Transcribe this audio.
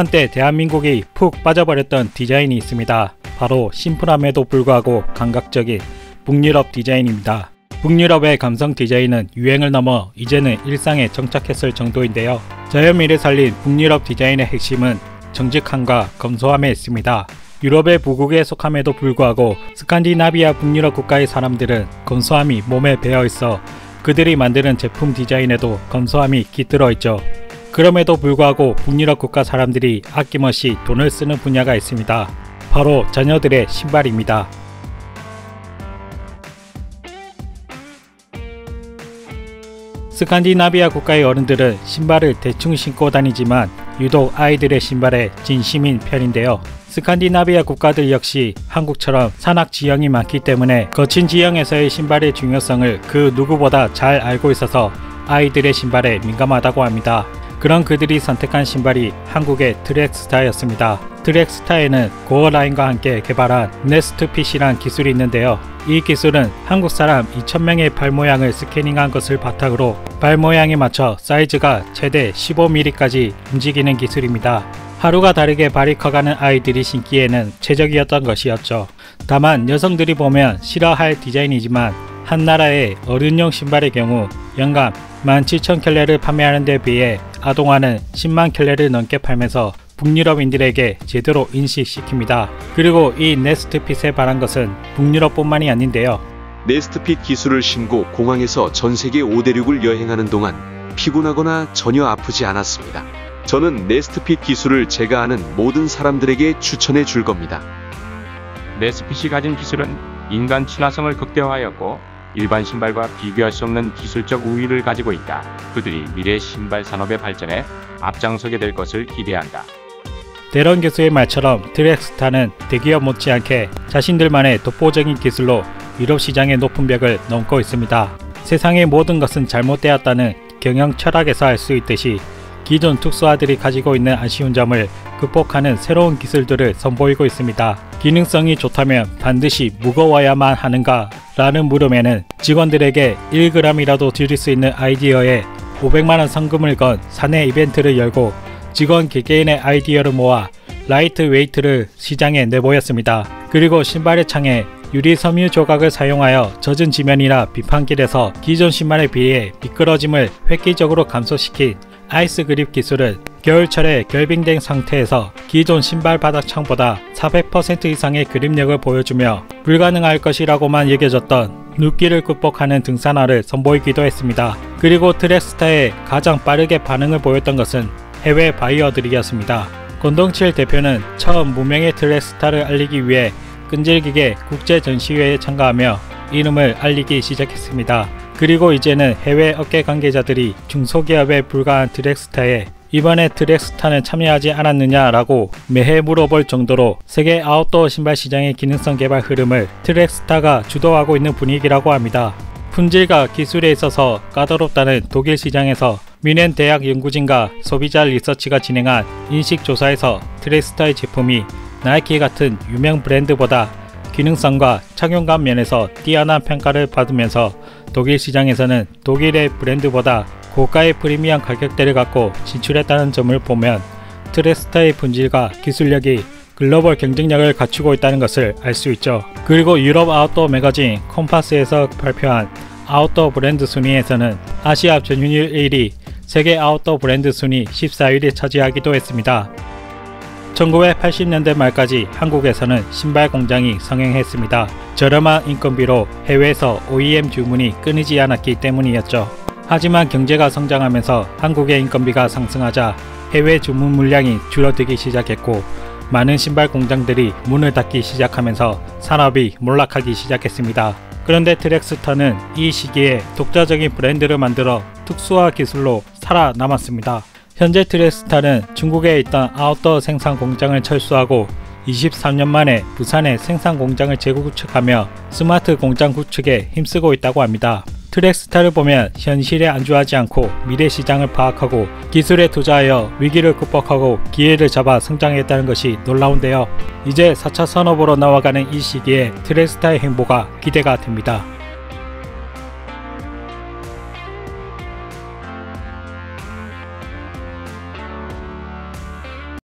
한때 대한민국이 푹 빠져버렸던 디자인이 있습니다. 바로 심플함에도 불구하고 감각적인 북유럽 디자인입니다. 북유럽의 감성 디자인은 유행을 넘어 이제는 일상에 정착했을 정도인데요. 자연미를 살린 북유럽 디자인의 핵심은 정직함과 검소함에 있습니다. 유럽의 부국에 속함에도 불구하고 스칸디나비아 북유럽 국가의 사람들은 검소함이 몸에 배어 있어 그들이 만드는 제품 디자인에도 검소함이 깃들어 있죠. 그럼에도 불구하고 북유럽 국가 사람들이 아낌없이 돈을 쓰는 분야가 있습니다. 바로 자녀들의 신발입니다. 스칸디나비아 국가의 어른들은 신발을 대충 신고 다니지만 유독 아이들의 신발에 진심인 편인데요. 스칸디나비아 국가들 역시 한국처럼 산악 지형이 많기 때문에 거친 지형에서의 신발의 중요성을 그 누구보다 잘 알고 있어서 아이들의 신발에 민감하다고 합니다. 그런 그들이 선택한 신발이 한국의 트랙스타였습니다. 트랙스타에는 고어라인과 함께 개발한 네스트핏이란 기술이 있는데요. 이 기술은 한국 사람 2,000명의 발 모양을 스캐닝한 것을 바탕으로 발 모양에 맞춰 사이즈가 최대 15mm까지 움직이는 기술입니다. 하루가 다르게 발이 커가는 아이들이 신기에는 최적이었던 것이었죠. 다만 여성들이 보면 싫어할 디자인이지만 한 나라의 어른용 신발의 경우 연간 17,000켤레를 판매하는 데 비해 아동화는 10만 켤레를 넘게 팔면서 북유럽인들에게 제대로 인식시킵니다. 그리고 이 네스트핏에 반한 것은 북유럽뿐만이 아닌데요. 네스트핏 기술을 신고 공항에서 전 세계 5대륙을 여행하는 동안 피곤하거나 전혀 아프지 않았습니다. 저는 네스트핏 기술을 제가 아는 모든 사람들에게 추천해 줄 겁니다. 네스핏이 가진 기술은 인간 친화성을 극대화하였고 일반 신발과 비교할 수 없는 기술적 우위를 가지고 있다. 그들이 미래 신발 산업의 발전에 앞장서게 될 것을 기대한다. 대런 교수의 말처럼 트랙스타는 대기업 못지않게 자신들만의 독보적인 기술로 유럽 시장의 높은 벽을 넘고 있습니다. 세상의 모든 것은 잘못되었다는 경영 철학에서 알 수 있듯이 기존 특수화들이 가지고 있는 아쉬운 점을 극복하는 새로운 기술들을 선보이고 있습니다. 기능성이 좋다면 반드시 무거워야만 하는가? 라는 물음에는 직원들에게 1g이라도 줄일 수 있는 아이디어에 500만원 상금을 건 사내 이벤트를 열고 직원 개개인의 아이디어를 모아 라이트 웨이트를 시장에 내보였습니다. 그리고 신발의 창에 유리 섬유 조각을 사용하여 젖은 지면이나 빙판길에서 기존 신발에 비해 미끄러짐을 획기적으로 감소시킨 아이스 그립 기술은 겨울철에 결빙된 상태에서 기존 신발 바닥 창보다 400% 이상의 그립력을 보여주며 불가능할 것이라고만 여겨졌던 눕기를 극복하는 등산화를 선보이기도 했습니다. 그리고 트랙스타에 가장 빠르게 반응을 보였던 것은 해외 바이어들이었습니다. 권동칠 대표는 처음 무명의 트랙스타를 알리기 위해 끈질기게 국제 전시회에 참가하며 이름을 알리기 시작했습니다. 그리고 이제는 해외 업계 관계자들이 중소기업에 불과한 드렉스타에 이번에 드렉스타는 참여하지 않았느냐라고 매해 물어볼 정도로 세계 아웃도어 신발 시장의 기능성 개발 흐름을 트렉스타가 주도하고 있는 분위기라고 합니다. 품질과 기술에 있어서 까다롭다는 독일 시장에서 미넨 대학 연구진과 소비자 리서치가 진행한 인식조사에서 트렉스타의 제품이 나이키 같은 유명 브랜드보다 기능성과 착용감 면에서 뛰어난 평가를 받으면서 독일 시장에서는 독일의 브랜드보다 고가의 프리미엄 가격대를 갖고 진출했다는 점을 보면 트렉스타의 품질과 기술력이 글로벌 경쟁력을 갖추고 있다는 것을 알 수 있죠. 그리고 유럽 아웃도어 매거진 컴파스에서 발표한 아웃도어 브랜드 순위에서는 아시아 점유율 1위, 세계 아웃도어 브랜드 순위 14위를 차지하기도 했습니다. 1980년대 말까지 한국에서는 신발 공장이 성행했습니다. 저렴한 인건비로 해외에서 OEM 주문이 끊이지 않았기 때문이었죠. 하지만 경제가 성장하면서 한국의 인건비가 상승하자 해외 주문 물량이 줄어들기 시작했고 많은 신발 공장들이 문을 닫기 시작하면서 산업이 몰락하기 시작했습니다. 그런데 트랙스터는 이 시기에 독자적인 브랜드를 만들어 특수화 기술로 살아남았습니다. 현재 트랙스타는 중국에 있던 아웃도어 생산 공장을 철수하고 23년 만에 부산에 생산 공장을 재구축하며 스마트 공장 구축에 힘쓰고 있다고 합니다. 트랙스타를 보면 현실에 안주하지 않고 미래 시장을 파악하고 기술에 투자하여 위기를 극복하고 기회를 잡아 성장했다는 것이 놀라운데요. 이제 4차 산업으로 나아가는 이 시기에 트랙스타의 행보가 기대가 됩니다.